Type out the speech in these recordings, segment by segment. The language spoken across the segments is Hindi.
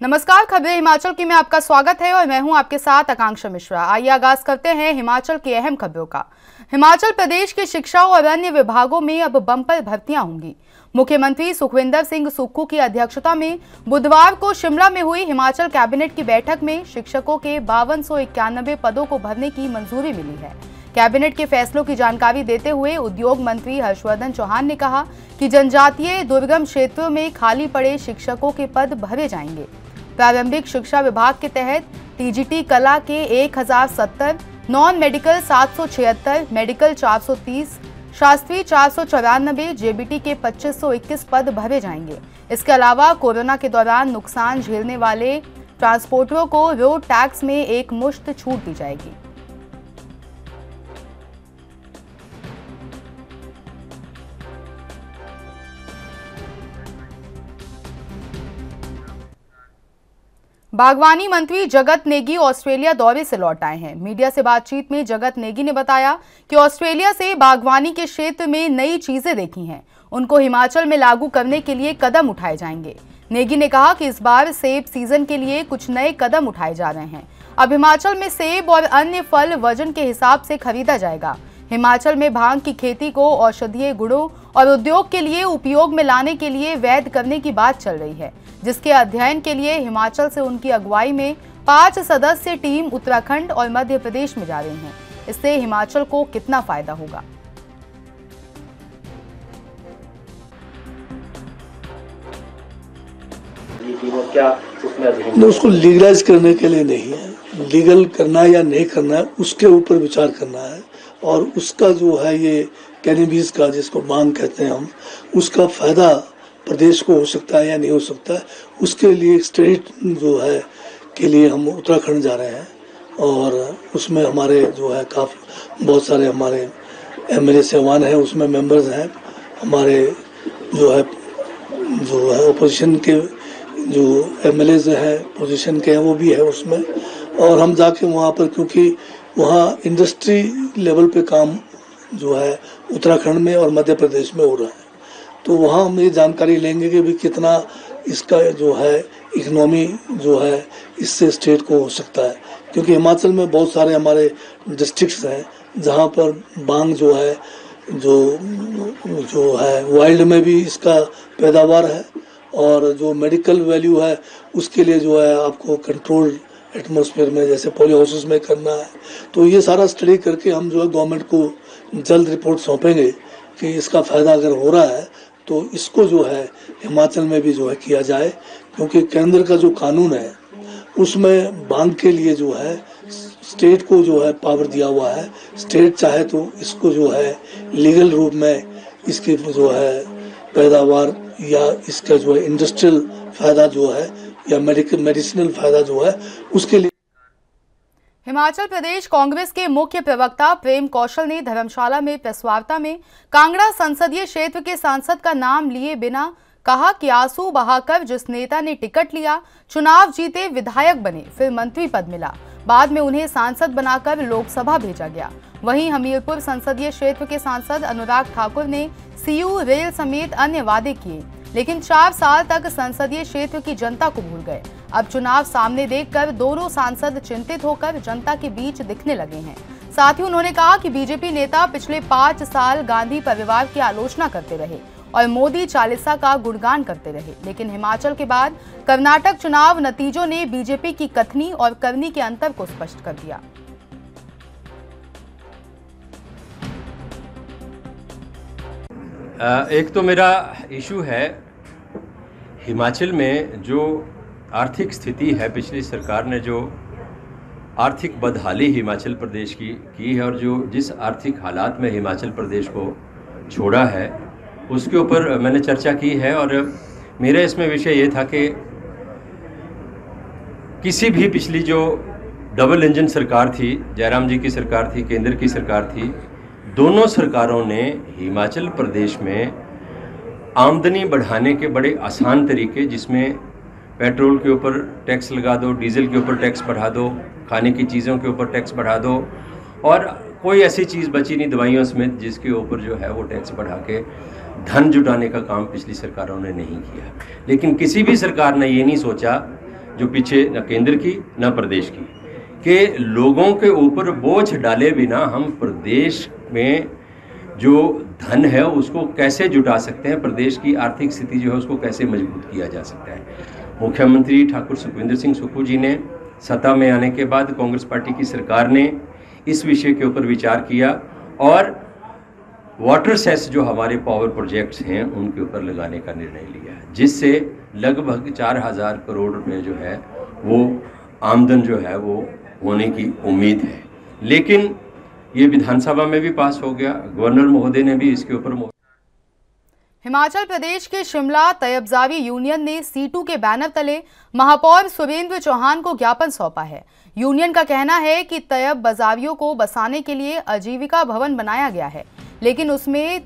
नमस्कार, खबरें हिमाचल की में आपका स्वागत है और मैं हूँ आपके साथ आकांक्षा मिश्रा। आइए आगाज़ करते हैं हिमाचल की अहम खबरों का। हिमाचल प्रदेश के शिक्षा और अन्य विभागों में अब बम्पर भर्तियाँ होंगी। मुख्यमंत्री सुखविंदर सिंह सुक्खू की अध्यक्षता में बुधवार को शिमला में हुई हिमाचल कैबिनेट की बैठक में शिक्षकों के बावन पदों को भरने की मंजूरी मिली है। कैबिनेट के फैसलों की जानकारी देते हुए उद्योग मंत्री हर्षवर्धन चौहान ने कहा कि जनजातीय दुर्गम क्षेत्रों में खाली पड़े शिक्षकों के पद भरे जाएँगे। प्रारंभिक शिक्षा विभाग के तहत टीजीटी कला के 1070, नॉन मेडिकल 776, मेडिकल 430, शास्त्रीय चार जेबीटी के 2521 पद भरे जाएँगे। इसके अलावा कोरोना के दौरान नुकसान झेलने वाले ट्रांसपोर्टरों को रोड टैक्स में एक मुश्त छूट दी जाएगी। बागवानी मंत्री जगत नेगी ऑस्ट्रेलिया दौरे से लौट आए हैं। मीडिया से बातचीत में जगत नेगी ने बताया कि ऑस्ट्रेलिया से बागवानी के क्षेत्र में नई चीज़ें देखी हैं। उनको हिमाचल में लागू करने के लिए कदम उठाए जाएँगे। नेगी ने कहा कि इस बार सेब सीज़न के लिए कुछ नए कदम उठाए जा रहे हैं। अब हिमाचल में सेब और अन्य फल वज़न के हिसाब से खरीदा जाएगा। हिमाचल में भाँग की खेती को औषधीय गुणों और उद्योग के लिए उपयोग में लाने के लिए वैध करने की बात चल रही है। जिसके अध्ययन के लिए हिमाचल से उनकी अगुवाई में पाँच सदस्य टीम उत्तराखंड और मध्य प्रदेश में जा रही है। इससे हिमाचल को कितना फ़ायदा होगा? उसमें उसको लीगलाइज करने के लिए नहीं है। लीगल करना है या नहीं करना है उसके ऊपर विचार करना है। और उसका जो है ये कैनिबीज का जिसको मांग कहते हैं हम उसका फ़ायदा प्रदेश को हो सकता है या नहीं हो सकता है उसके लिए स्टेट जो है, के लिए हम उत्तराखंड जा रहे हैं। और उसमें हमारे जो है, काफ़ी, बहुत सारे हमारे एम एल सेवान हैं, उसमें मेंबर्स हैं। हमारे जो है जो है अपोजिशन के जो एम एल हैं पोजिशन के हैं, वो भी है उसमें। और हम जाके वहाँ पर, क्योंकि वहाँ इंडस्ट्री लेवल पे काम जो है उत्तराखंड में और मध्य प्रदेश में हो रहा है। तो वहाँ हम ये जानकारी लेंगे कि भी कितना इसका जो है इकनॉमी जो है, इससे स्टेट को हो सकता है। क्योंकि हिमाचल में बहुत सारे हमारे डिस्ट्रिक्ट्स हैं, जहाँ पर बांग जो है, जो जो है वाइल्ड में भी इसका पैदावार है और जो मेडिकल वैल्यू है, उसके लिए जो है आपको कंट्रोल एटमोसफेयर में, जैसे पॉली हाउसेस में करना है। तो ये सारा स्टडी करके हम जो है गवर्नमेंट को जल्द रिपोर्ट सौंपेंगे कि इसका फ़ायदा अगर हो रहा है तो इसको जो है, हिमाचल में भी जो है किया जाए, क्योंकि केंद्र का जो कानून है, उसमें बांग के लिए जो है, स्टेट को जो है पावर दिया हुआ है। स्टेट चाहे तो इसको जो है, लीगल रूप में इसकी जो है पैदावार या इसका जो है इंडस्ट्रियल फ़ायदा जो है, या मेडिकल मेडिसिनल फ़ायदा जो है, उसके लिए हिमाचल प्रदेश कांग्रेस के मुख्य प्रवक्ता प्रेम कौशल ने धर्मशाला में प्रेस वार्ता में कांगड़ा संसदीय क्षेत्र के सांसद का नाम लिए बिना कहा कि आँसू बहाकर जिस नेता ने टिकट लिया, चुनाव जीते विधायक बने, फिर मंत्री पद मिला। बाद में उन्हें सांसद बनाकर लोकसभा भेजा गया। वहीं हमीरपुर संसदीय क्षेत्र के सांसद अनुराग ठाकुर ने सीयू रेल समेत अन्य वादे किए, लेकिन चार साल तक संसदीय क्षेत्र की जनता को भूल गए। अब चुनाव सामने देखकर दोनों सांसद चिंतित होकर जनता के बीच दिखने लगे हैं। साथ ही उन्होंने कहा कि बीजेपी नेता पिछले पाँच साल गांधी परिवार की आलोचना करते रहे और मोदी चालीसा का गुणगान करते रहे। लेकिन हिमाचल के बाद कर्नाटक चुनाव नतीजों ने बीजेपी की कथनी और करनी के अंतर को स्पष्ट कर दिया। एक तो मेरा इशू है, हिमाचल में जो आर्थिक स्थिति है, पिछली सरकार ने जो आर्थिक बदहाली हिमाचल प्रदेश की की है और जो जिस आर्थिक हालात में हिमाचल प्रदेश को छोड़ा है, उसके ऊपर मैंने चर्चा की है और मेरा इसमें विषय ये था कि किसी भी पिछली जो डबल इंजन सरकार थी, जयराम जी की सरकार थी, केंद्र की सरकार थी, दोनों सरकारों ने हिमाचल प्रदेश में आमदनी बढ़ाने के बड़े आसान तरीके जिसमें पेट्रोल के ऊपर टैक्स लगा दो, डीजल के ऊपर टैक्स बढ़ा दो, खाने की चीज़ों के ऊपर टैक्स बढ़ा दो और कोई ऐसी चीज़ बची नहीं दवाइयों समेत जिसके ऊपर जो है वो टैक्स बढ़ा के धन जुटाने का काम पिछली सरकारों ने नहीं किया। लेकिन किसी भी सरकार ने ये नहीं सोचा, जो पीछे न केंद्र की, न प्रदेश की, कि लोगों के ऊपर बोझ डाले बिना हम प्रदेश में जो धन है उसको कैसे जुटा सकते हैं, प्रदेश की आर्थिक स्थिति जो है उसको कैसे मज़बूत किया जा सकता है। मुख्यमंत्री ठाकुर सुखविंदर सिंह सुक्खू जी ने सत्ता में आने के बाद कांग्रेस पार्टी की सरकार ने इस विषय के ऊपर विचार किया और वाटर सेस जो हमारे पावर प्रोजेक्ट्स हैं, उनके ऊपर लगाने का निर्णय लिया है, जिससे लगभग चार हज़ार करोड़ रुपये जो है, वो आमदन जो है, वो होने की उम्मीद है। लेकिन ये विधानसभा में भी पास हो गया, गवर्नर महोदय ने भी इसके ऊपर हिमाचल प्रदेश के शिमला तयबजावी यूनियन ने सीटू के बैनर तले महापौर सुरेंद्र चौहान को ज्ञापन सौंपा है। यूनियन का कहना है कि तयब बजावियों को बसाने के लिए आजीविका भवन बनाया गया है, लेकिन उसमें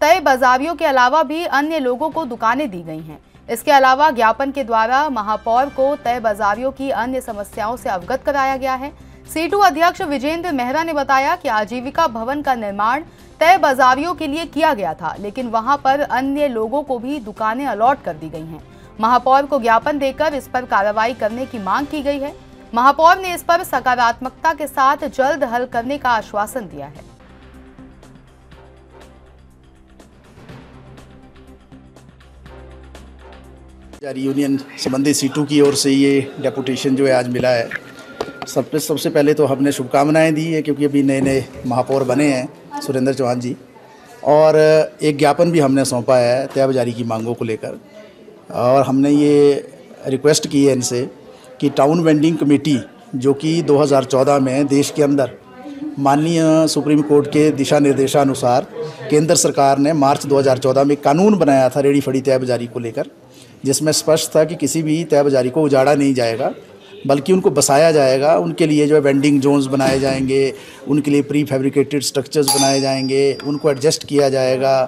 तय बजावियों के अलावा भी अन्य लोगों को दुकानें दी गई हैं। इसके अलावा ज्ञापन के द्वारा महापौर को तय बाजारियों की अन्य समस्याओं से अवगत कराया गया है। सीटू अध्यक्ष विजेंद्र मेहरा ने बताया कि आजीविका भवन का निर्माण तय बाजारियों के लिए किया गया था, लेकिन वहाँ पर अन्य लोगों को भी दुकानें अलॉट कर दी गई हैं। महापौर को ज्ञापन देकर इस पर कार्रवाई करने की मांग की गई है। महापौर ने इस पर सकारात्मकता के साथ जल्द हल करने का आश्वासन दिया है। यूनियन संबंधी सीटों की ओर से ये डेपुटेशन जो है आज मिला है। सबसे सबसे पहले तो हमने शुभकामनाएँ दी है, क्योंकि अभी नए नए महापौर बने हैं, सुरेंद्र चौहान जी। और एक ज्ञापन भी हमने सौंपा है तय की मांगों को लेकर। और हमने ये रिक्वेस्ट की है इनसे कि टाउन वेंडिंग कमेटी, जो कि 2014 में देश के अंदर माननीय सुप्रीम कोर्ट के दिशा निर्देशानुसार केंद्र सरकार ने मार्च 2014 में कानून बनाया था रेडी फड़ी तय बाजारी को लेकर, जिसमें स्पष्ट था कि किसी भी तय बाजारी को उजाड़ा नहीं जाएगा। बल्कि उनको बसाया जाएगा। उनके लिए जो है वेंडिंग जोन्स बनाए जाएँगे, उनके लिए प्री फैब्रिकेटेड स्ट्रक्चर्स बनाए जाएँगे, उनको एडजस्ट किया जाएगा।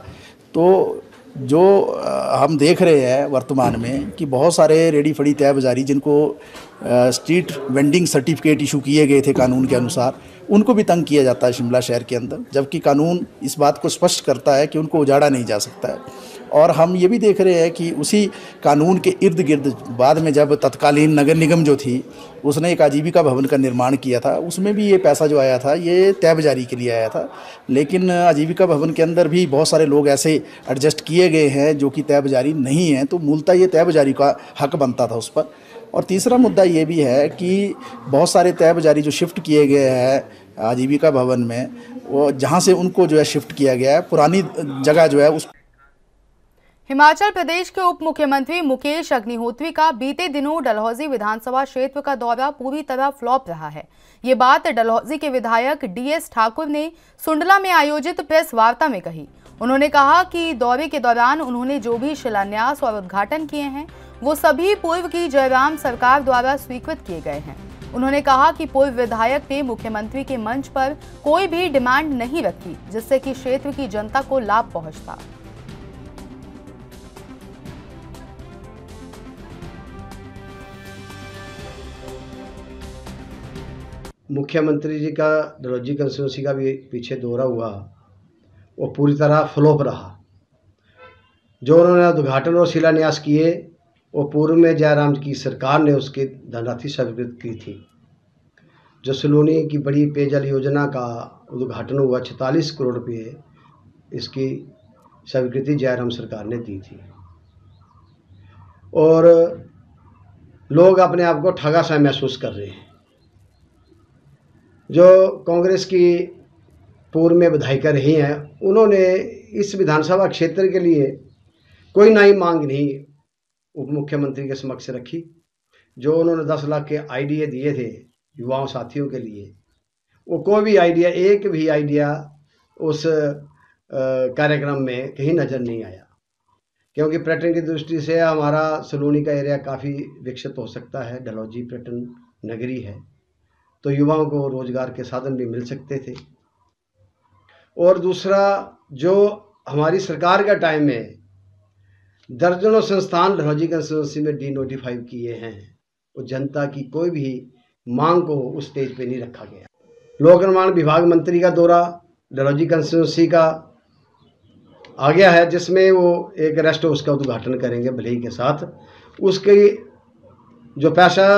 तो जो हम देख रहे हैं वर्तमान में कि बहुत सारे रेडी फड़ी तय बाजारी जिनको स्ट्रीट वेंडिंग सर्टिफिकेट इशू किए गए थे कानून के अनुसार उनको भी तंग किया जाता है शिमला शहर के अंदर, जबकि कानून इस बात को स्पष्ट करता है कि उनको उजाड़ा नहीं जा सकता है। और हम ये भी देख रहे हैं कि उसी कानून के इर्द गिर्द बाद में जब तत्कालीन नगर निगम जो थी, उसने एक आजीविका भवन का निर्माण किया था, उसमें भी ये पैसा जो आया था, ये तय बजारी के लिए आया था। लेकिन आजीविका भवन के अंदर भी बहुत सारे लोग ऐसे एडजस्ट किए गए हैं जो कि तय बजारी नहीं है तो मूलतः ये तय बजारी का हक बनता था उस पर। और तीसरा मुद्दा ये भी है कि बहुत सारे तय बजारी जो शिफ्ट किए गए हैं, आजीविका भवन में, वो जहाँ से उनको जो है शिफ्ट किया गया है, पुरानी जगह जो है उस हिमाचल प्रदेश के उप मुख्यमंत्री मुकेश अग्निहोत्री का बीते दिनों डलहौजी विधानसभा क्षेत्र का दौरा पूरी तरह फ्लॉप रहा है। ये बात डलहौजी के विधायक डीएस ठाकुर ने सुंडला में आयोजित प्रेस वार्ता में कही। उन्होंने कहा कि दौरे के दौरान उन्होंने जो भी शिलान्यास और उद्घाटन किए हैं वो सभी पूर्व की जयराम सरकार द्वारा स्वीकृत किए गए हैं। उन्होंने कहा कि पूर्व विधायक ने मुख्यमंत्री के मंच पर कोई भी डिमांड नहीं रखी, जिससे कि क्षेत्र की जनता को लाभ पहुँचता। मुख्यमंत्री जी का डलोजी कंस्टिट्यूंसी का भी पीछे दौरा हुआ, वो पूरी तरह फ्लोप रहा। जो उन्होंने उद्घाटन और शिलान्यास किए वो पूर्व में जयराम की सरकार ने उसकी धनराशि स्वीकृत की थी। जो सलोनी की बड़ी पेयजल योजना का उद्घाटन हुआ छतालीस करोड़ रुपये इसकी स्वीकृति जयराम सरकार ने दी थी। और लोग अपने आप को ठगा सा महसूस कर रहे हैं। जो कांग्रेस की पूर्व में विधायिका रही हैं, उन्होंने इस विधानसभा क्षेत्र के लिए कोई नई मांग नहीं उप मुख्यमंत्री के समक्ष रखी, जो उन्होंने दस लाख के आइडिया दिए थे युवाओं साथियों के लिए। वो कोई भी आइडिया एक भी आइडिया उस कार्यक्रम में कहीं नज़र नहीं आया। क्योंकि पर्यटन की दृष्टि से हमारा सलूनी का एरिया काफ़ी विकसित हो सकता है डलौजी पर्यटन नगरी है तो युवाओं को रोज़गार के साधन भी मिल सकते थे। और दूसरा, जो हमारी सरकार का टाइम में दर्जनों संस्थान डलहौजी कंस्टिट्यूंसी में डी नोटिफाई किए हैं। वो जनता की कोई भी मांग को उस स्टेज पे नहीं रखा गया। लोक निर्माण विभाग मंत्री का दौरा डलहौजी कंस्टिट्यूंसी का आ गया है, जिसमें वो एक रेस्ट हाउस का उद्घाटन करेंगे भले के साथ। उसके जो पैसा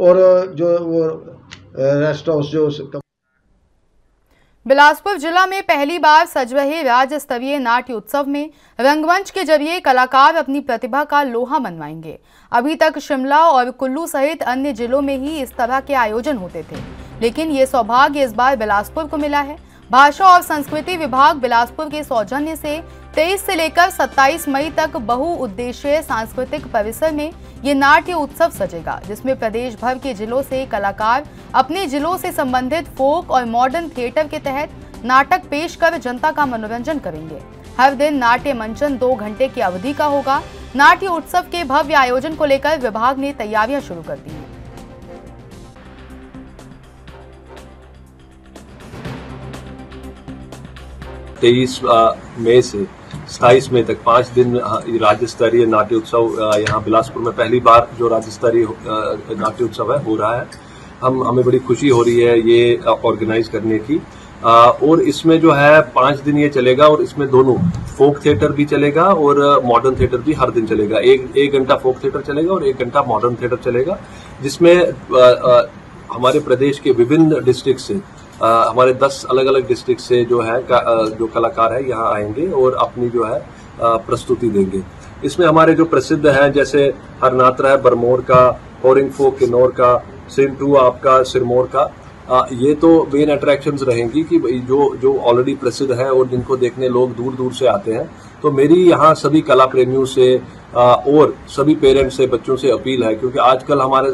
और जो वो रेस्ट हाउस जो बिलासपुर जिला में पहली बार सज रहे राज्य स्तरीय नाट्य उत्सव में रंगमंच के ज़रिए कलाकार अपनी प्रतिभा का लोहा मनवाएँगे अभी तक शिमला और कुल्लू सहित अन्य जिलों में ही इस तरह के आयोजन होते थे। लेकिन ये सौभाग्य इस बार बिलासपुर को मिला है। भाषा और संस्कृति विभाग बिलासपुर के सौजन्य से 23 से लेकर 27 मई तक बहुउद्देशीय सांस्कृतिक परिसर में ये नाट्य उत्सव सजेगा, जिसमें प्रदेश भर के जिलों से कलाकार अपने जिलों से संबंधित फोक और मॉडर्न थिएटर के तहत नाटक पेश कर जनता का मनोरंजन करेंगे। हर दिन नाट्य मंचन दो घंटे की अवधि का होगा। नाट्य उत्सव के भव्य आयोजन को लेकर विभाग ने तैयारियाँ शुरू कर दी तेईस मई से सताईस मई तक पाँच दिन राज्य स्तरीय नाट्य उत्सव यहाँ बिलासपुर में पहली बार जो राज्य स्तरीय नाट्य उत्सव है हो रहा है। हम हमें बड़ी खुशी हो रही है ये ऑर्गेनाइज करने की। आ, और इसमें जो है पाँच दिन ये चलेगा और इसमें दोनों फोक थिएटर भी चलेगा और मॉडर्न थिएटर भी हर दिन चलेगा। एक एक घंटा फोक थिएटर चलेगा और एक घंटा मॉडर्न थिएटर चलेगा जिसमें आ, आ, हमारे प्रदेश के विभिन्न डिस्ट्रिक्ट से हमारे दस अलग अलग डिस्ट्रिक्ट से जो है जो कलाकार है यहाँ आएँगे और अपनी जो है प्रस्तुति देंगे। इसमें हमारे जो प्रसिद्ध हैं जैसे हरनात्रा है बरमोर का होरिंग फो किन्नौर का सिंटू आपका सिरमौर का। आ, ये तो मेन अट्रैक्शंस रहेंगी कि जो जो ऑलरेडी प्रसिद्ध है और जिनको देखने लोग दूर दूर से आते हैं। तो मेरी यहाँ सभी कला प्रेमियों से आ, और सभी पेरेंट्स से बच्चों से अपील है क्योंकि आजकल हमारे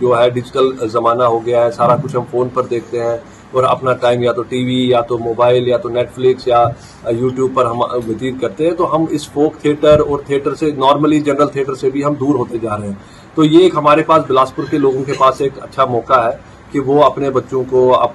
जो है डिजिटल जमाना हो गया है सारा कुछ हम फ़ोन पर देखते हैं। और अपना टाइम या तो टीवी या तो मोबाइल या तो नेटफ्लिक्स या यूट्यूब पर हम व्यतीत करते हैं तो हम इस फोक थिएटर और थिएटर से नॉर्मली जनरल थिएटर से भी हम दूर होते जा रहे हैं। तो ये एक हमारे पास बिलासपुर के लोगों के पास एक अच्छा मौका है कि वो अपने बच्चों को अप,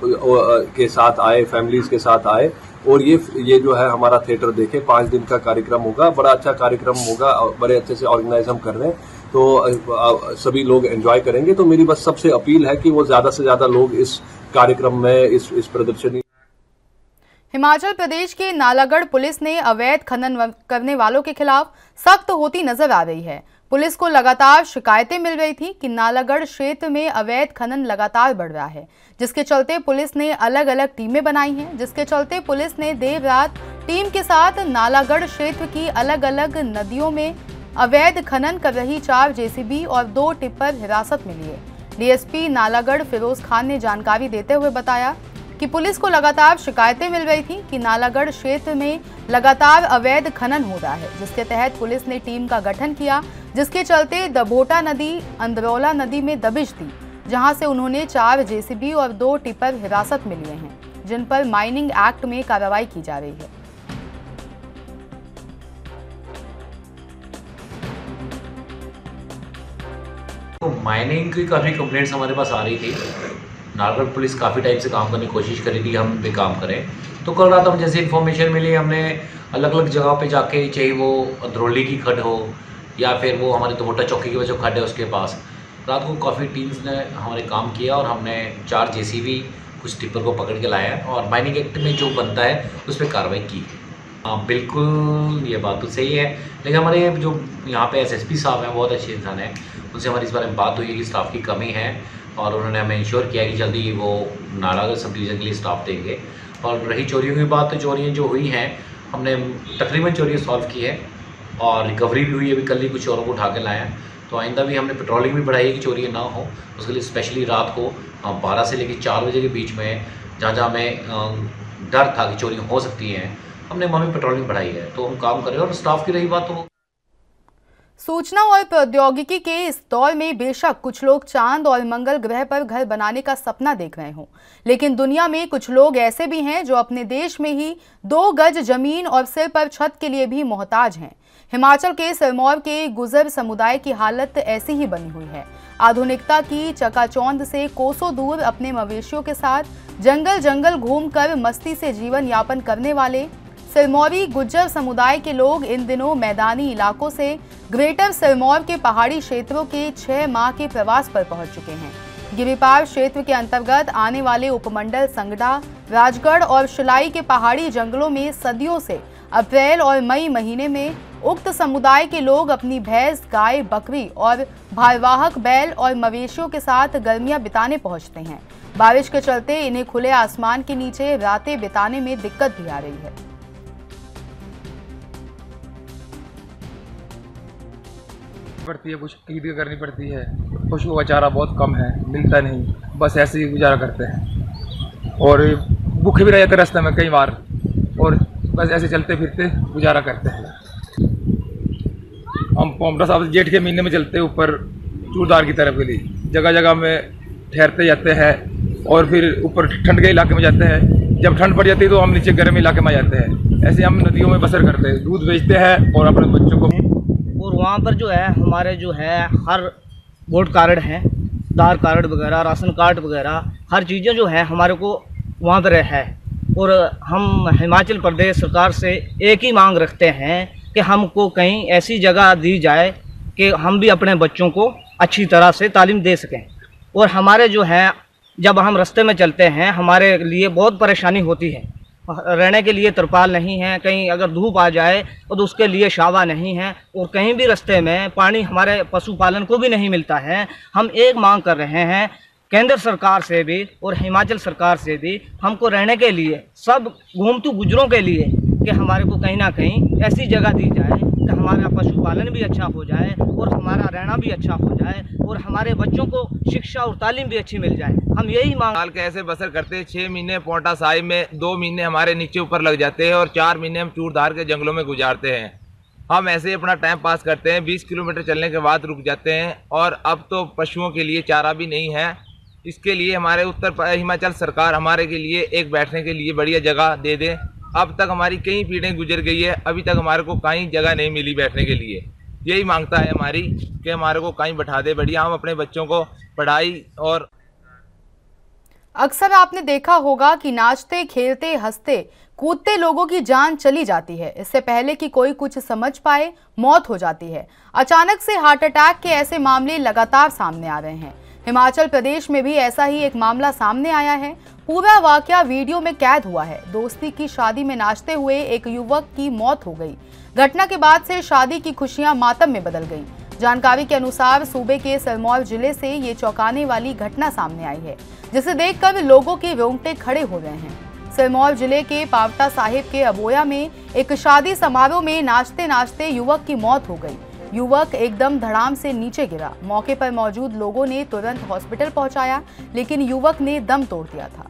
के साथ आए फैमिलीज़ के साथ आए और ये ये जो है हमारा थिएटर देखे पाँच दिन का कार्यक्रम होगा बड़ा अच्छा कार्यक्रम होगा बड़े अच्छे से ऑर्गेनाइज हम कर रहे हैं। तो सभी लोग एंजॉय करेंगे। तो मेरी बस सबसे अपील है कि वो ज़्यादा से ज़्यादा लोग इस कार्यक्रम में, इस इस प्रदर्शनी हिमाचल प्रदेश के नालागढ़ पुलिस ने अवैध खनन करने वालों के खिलाफ सख्त होती नज़र आ रही है। पुलिस को लगातार शिकायतें मिल रही थी कि नालागढ़ क्षेत्र में अवैध खनन लगातार बढ़ रहा है, जिसके चलते पुलिस ने अलग अलग टीमें बनाई हैं, जिसके चलते पुलिस ने देर रात टीम के साथ नालागढ़ क्षेत्र की अलग अलग नदियों में अवैध खनन कर रही चार जेसीबी और दो टिप्पर हिरासत में लिए। डीएसपी नालागढ़ फिरोज खान ने जानकारी देते हुए बताया कि पुलिस को लगातार शिकायतें मिल रही थी कि नालागढ़ क्षेत्र में लगातार अवैध खनन हो रहा है, जिसके तहत पुलिस ने टीम का गठन किया, जिसके चलते दबोटा नदी, अंदरौला नदी में दबिश दी, जहाँ से उन्होंने चार जेसीबी और दो टिपर हिरासत में लिए हैं, जिन पर माइनिंग एक्ट में कार्रवाई की जा रही है। तो माइनिंग की काफ़ी कंप्लेंट्स हमारे पास आ रही थी। नारगढ़ पुलिस काफ़ी टाइम से काम करने की कोशिश करी थी हम भी काम करें। तो कल रात हम जैसे इन्फॉर्मेशन मिली, हमने अलग अलग जगह पे जाके चाहे वो अधरोली की खड हो या फिर वो हमारे दोटा चौकी की वजह खड है उसके पास। रात को काफ़ी टीम्स ने हमारे काम किया और हमने चार जे कुछ टिप्पर को पकड़ के लाया और माइनिंग एक्ट में जो बनता है, उस पर कार्रवाई की। हाँ बिल्कुल, ये बात तो सही है। लेकिन हमारे जो यहाँ पे एसएसपी साहब हैं, बहुत अच्छे इंसान हैं। उनसे हमारी इस बारे में बात हुई है कि स्टाफ की कमी है और उन्होंने हमें इंश्योर किया कि जल्दी वो नालागढ़ सब डिवीज़न के लिए स्टाफ देंगे। और रही चोरियों की बात तो चोरियाँ जो हुई हैं, हमने तकरीबन चोरियाँ सॉल्व की है और रिकवरी भी हुई है। अभी कल ही कुछ चोरों को उठा के हैं। तो आइंदा भी हमने पेट्रोलिंग भी बढ़ाई है कि चोरियाँ ना हो। उसके लिए स्पेशली रात को बारह से लेकर चार बजे के बीच में जहाँ जहाँ हमें डर था कि चोरियाँ हो सकती हैं हमने वहाँ भी पेट्रोलिंग बढ़ाई है तो हम काम करें और स्टाफ की रही बात तो सूचना और प्रौद्योगिकी के इस दौर में बेशक कुछ लोग चाँद और मंगल ग्रह पर घर बनाने का सपना देख रहे हों, लेकिन दुनिया में कुछ लोग ऐसे भी हैं जो अपने देश में ही दो गज ज़मीन और सिर पर छत के लिए भी मोहताज हैं। हिमाचल के सिरमौर के गुजर समुदाय की हालत ऐसी ही बनी हुई है। आधुनिकता की चकाचौंध से कोसों दूर अपने मवेशियों के साथ जंगल जंगल घूमकर मस्ती से जीवन यापन करने वाले सिरमौरी गुज्जर समुदाय के लोग इन दिनों मैदानी इलाकों से ग्रेटर सिरमौर के पहाड़ी क्षेत्रों के छह माह के प्रवास पर पहुँच चुके हैं। गिरिपार क्षेत्र के अंतर्गत आने वाले उपमंडल संगडा, राजगढ़ और शिलाई के पहाड़ी जंगलों में सदियों से अप्रैल और मई महीने में उक्त समुदाय के लोग अपनी भैंस, गाय, बकरी और भारवाहक बैल और मवेशियों के साथ गर्मियाँ बिताने पहुँचते हैं। बारिश के चलते इन्हें खुले आसमान के नीचे रातें बिताने में दिक्कत भी आ रही है। पड़ती है, कुछ खरीद करनी पड़ती है। पशुओं का चारा बहुत कम है, मिलता नहीं। बस ऐसे ही गुजारा करते हैं। और भूखे भी रह जाते रास्ते में कई बार। और बस ऐसे चलते फिरते गुजारा करते हैं। हम पोमटा साहब जेठ के महीने में चलते हैं ऊपर चूड़दार की तरफ़ के लिए। जगह जगह में ठहरते जाते हैं और फिर ऊपर ठंड के इलाके में जाते हैं। जब ठंड पड़ जाती है तो हम नीचे गर्म इलाके में जाते हैं। ऐसे हम नदियों में बसर करते हैं। दूध बेचते हैं और अपने बच्चों को और वहाँ पर जो है, हमारे जो है, हर वोट कार्ड हैं, आधार कार्ड वगैरह, राशन कार्ड वगैरह, हर चीज़ें जो है हमारे को वहाँ पर है। और हम हिमाचल प्रदेश सरकार से एक ही मांग रखते हैं कि हमको कहीं ऐसी जगह दी जाए कि हम भी अपने बच्चों को अच्छी तरह से तालीम दे सकें। और हमारे जो है, जब हम रास्ते में चलते हैं, हमारे लिए बहुत परेशानी होती है। रहने के लिए तरपाल नहीं है, कहीं अगर धूप आ जाए तो उसके लिए शावा नहीं है और कहीं भी रास्ते में पानी हमारे पशुपालन को भी नहीं मिलता है, हम एक मांग कर रहे हैं, केंद्र सरकार से भी और हिमाचल सरकार से भी हमको रहने के लिए, सब घूमतू गुजरों के लिए कि हमारे को कहीं ना कहीं ऐसी जगह दी जाए हमारा पशुपालन भी अच्छा हो जाए और हमारा रहना भी अच्छा हो जाए और हमारे बच्चों को शिक्षा और तालीम भी अच्छी मिल जाए। हम यही मांग साल के ऐसे बसर करते हैं? छः महीने पोटा साई में, दो महीने हमारे नीचे ऊपर लग जाते हैं और चार महीने हम चूरधार के जंगलों में गुजारते हैं। हम ऐसे ही अपना टाइम पास करते हैं, बीस किलोमीटर चलने के बाद रुक जाते हैं और अब तो पशुओं के लिए चारा भी नहीं है। इसके लिए हमारे उत्तर हिमाचल सरकार हमारे के लिए एक बैठने के लिए बढ़िया जगह दे दे। अब तक हमारी कई पीढ़ें गुजर गई है, अभी तक हमारे को कहीं जगह नहीं मिली बैठने के लिए। यही माँगता है हमारी कि हमारे को कहीं बैठा दे। बढ़िया, हम अपने बच्चों को पढ़ाई और अक्सर आपने देखा होगा कि नाचते, खेलते, हँसते, कूदते लोगों की जान चली जाती है। इससे पहले कि कोई कुछ समझ पाए, मौत हो जाती है। अचानक से हार्ट अटैक के ऐसे मामले लगातार सामने आ रहे हैं। हिमाचल प्रदेश में भी ऐसा ही एक मामला सामने आया है। पूरा वाक्य वीडियो में कैद हुआ है। दोस्ती की शादी में नाचते हुए एक युवक की मौत हो गई। घटना के बाद से शादी की खुशियाँ मातम में बदल गईं। जानकारी के अनुसार सूबे के सिरमौर ज़िले से ये चौंकाने वाली घटना सामने आई है, जिसे देखकर लोगों के रोंगटे खड़े हो गए हैं। सिरमौर ज़िले के पावटा साहिब के अबोया में एक शादी समारोह में नाचते नाचते युवक की मौत हो गई। युवक एकदम धड़ाम से नीचे गिरा। मौके पर मौजूद लोगों ने तुरंत हॉस्पिटल पहुँचाया, लेकिन युवक ने दम तोड़ दिया था।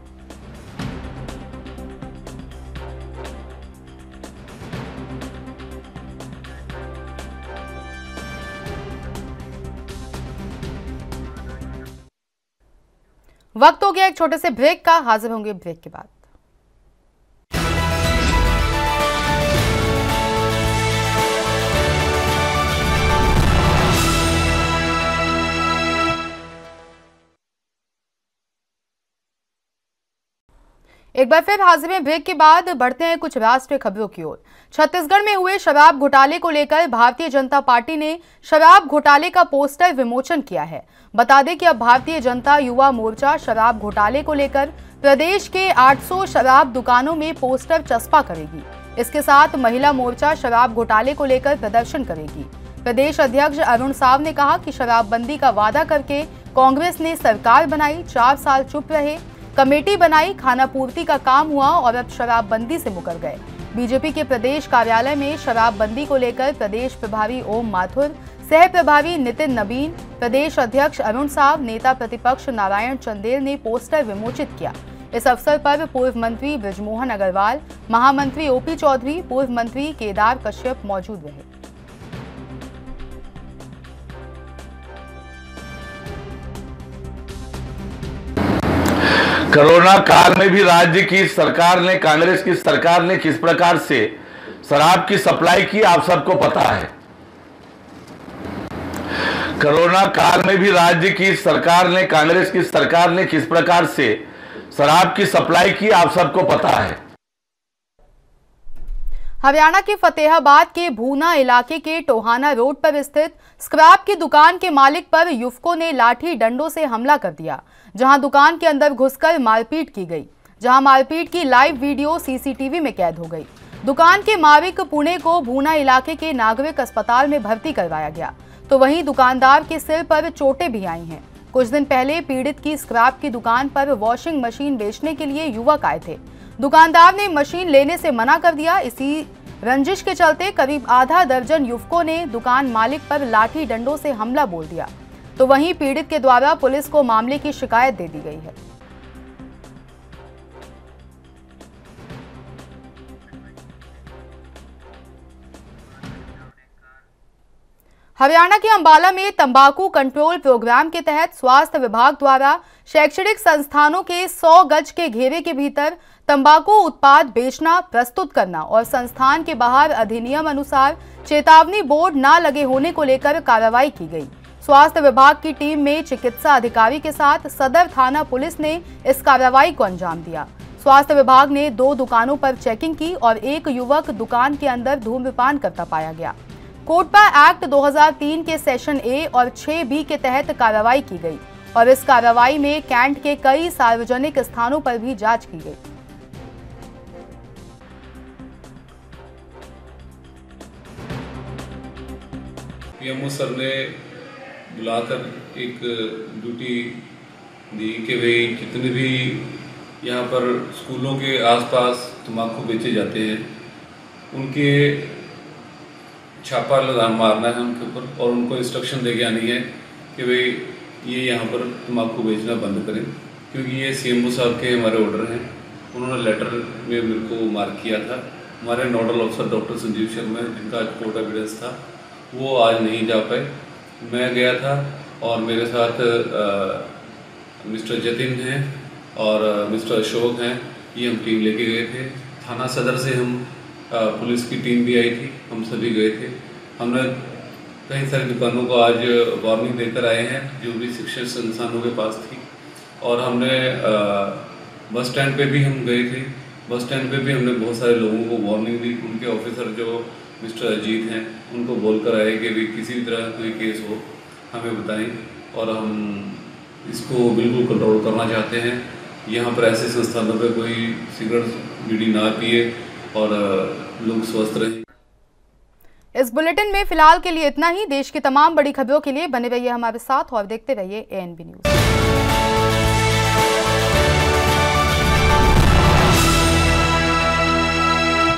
वक्त हो गया एक छोटे से ब्रेक का। हाजिर होंगे ब्रेक के बाद। एक बार फिर हाजिर में ब्रेक के बाद बढ़ते हैं कुछ राष्ट्रीय खबरों की ओर। छत्तीसगढ़ में हुए शराब घोटाले को लेकर भारतीय जनता पार्टी ने शराब घोटाले का पोस्टर विमोचन किया है। बता दें कि अब भारतीय जनता युवा मोर्चा शराब घोटाले को लेकर प्रदेश के 800 शराब दुकानों में पोस्टर चस्पा करेगी। इसके साथ महिला मोर्चा शराब घोटाले को लेकर प्रदर्शन करेगी। प्रदेश अध्यक्ष अरुण साव ने कहा कि शराबबंदी का वादा करके कांग्रेस ने सरकार बनाई, चार साल चुप रहे कमेटी बनाई, खाना पूर्ति का काम हुआ और अब शराबबंदी से मुकर गए। बीजेपी के प्रदेश कार्यालय में शराबबंदी को लेकर प्रदेश प्रभारी ओम माथुर, सह प्रभारी नितिन नबीन, प्रदेश अध्यक्ष अरुण साव, नेता प्रतिपक्ष नारायण चंदेल ने पोस्टर विमोचित किया। इस अवसर पर पूर्व मंत्री ब्रजमोहन अग्रवाल, महामंत्री ओपी चौधरी, पूर्व मंत्री केदार कश्यप मौजूद रहे। कोरोना काल में भी राज्य की सरकार ने, कांग्रेस की सरकार ने किस प्रकार से शराब की सप्लाई की, आप सबको पता है। कोरोना काल में भी राज्य की सरकार ने, कांग्रेस की सरकार ने किस प्रकार से शराब की सप्लाई की, आप सबको पता है। हरियाणा के फतेहाबाद के भूना इलाके के टोहाना रोड पर स्थित स्क्रैप की दुकान के मालिक पर युवकों ने लाठी डंडों से हमला कर दिया, जहाँ दुकान के अंदर घुसकर मारपीट की गई, जहाँ मारपीट की लाइव वीडियो सीसीटीवी में कैद हो गई। दुकान के मालिक पुणे को भूना इलाके के नागरिक अस्पताल में भर्ती करवाया गया तो वहीं दुकानदार के सिर पर चोटें भी आई हैं। कुछ दिन पहले पीड़ित की स्क्रैप की दुकान पर वॉशिंग मशीन बेचने के लिए युवक आए थे दुकानदार ने मशीन लेने से मना कर दिया। इसी रंजिश के चलते करीब आधा दर्जन युवकों ने दुकान मालिक पर लाठी डंडों से हमला बोल दिया। तो वहीं पीड़ित के द्वारा पुलिस को मामले की शिकायत दे दी गई है। हरियाणा के अंबाला में तंबाकू कंट्रोल प्रोग्राम के तहत स्वास्थ्य विभाग द्वारा शैक्षणिक संस्थानों के 100 गज के घेरे के भीतर तंबाकू उत्पाद बेचना, प्रस्तुत करना और संस्थान के बाहर अधिनियम अनुसार चेतावनी बोर्ड न लगे होने को लेकर कार्रवाई की गई। स्वास्थ्य विभाग की टीम में चिकित्सा अधिकारी के साथ सदर थाना पुलिस ने इस कार्रवाई को अंजाम दिया। स्वास्थ्य विभाग ने दो दुकानों पर चेकिंग की और एक युवक दुकान के अंदर धूम्रपान करता पाया गया। कोटपा एक्ट 2003 के सेशन ए और 6 बी के तहत कार्रवाई की गई और इस कार्रवाई में कैंट के कई सार्वजनिक स्थानों पर भी जाँच की गई। पीएमओ सर ने बुलाकर एक ड्यूटी दी कि भाई जितने भी यहाँ पर स्कूलों के आसपास तम्बाकू बेचे जाते हैं, उनके छापा लगा मारना है उनके ऊपर और उनको इंस्ट्रक्शन दे के आनी है कि भाई ये यहाँ पर तम्बाकू बेचना बंद करें। क्योंकि ये सीएमओ साहब के हमारे ऑर्डर हैं। उन्होंने लेटर में मेरे को मार्क किया था। हमारे nodal officer doctor Sanjeev Sharma जिनका आज कोर्ट एविडेंस था वो आज नहीं जा पाए। मैं गया था और मेरे साथ आ, मिस्टर जतिन हैं और मिस्टर अशोक हैं। ये हम टीम लेके गए थे। थाना सदर से हम पुलिस की टीम भी आई थी, हम सभी गए थे। हमने कई सारी दुकानों को आज वार्निंग देकर आए हैं, जो भी शिक्षण संस्थानों के पास थी। और हमने बस स्टैंड पे भी हम गए थे। बस स्टैंड पे भी हमने बहुत सारे लोगों को वार्निंग दी। उनके ऑफिसर जो मिस्टर अजीत हैं, उनको बोलकर आए कि भी किसी भी तरह कोई केस हो, हमें बताएँ। और हम इसको बिल्कुल कंट्रोल करना चाहते हैं। यहाँ पर ऐसे संस्थानों पर कोई सिगरेट बीड़ी ना पिए। और लोग स्वस्थ रहे। इस बुलेटिन में फ़िलहाल के लिए इतना ही। देश की तमाम बड़ी खबरों के लिए बने रहिए हमारे साथ और देखते रहिए एएनबी न्यूज़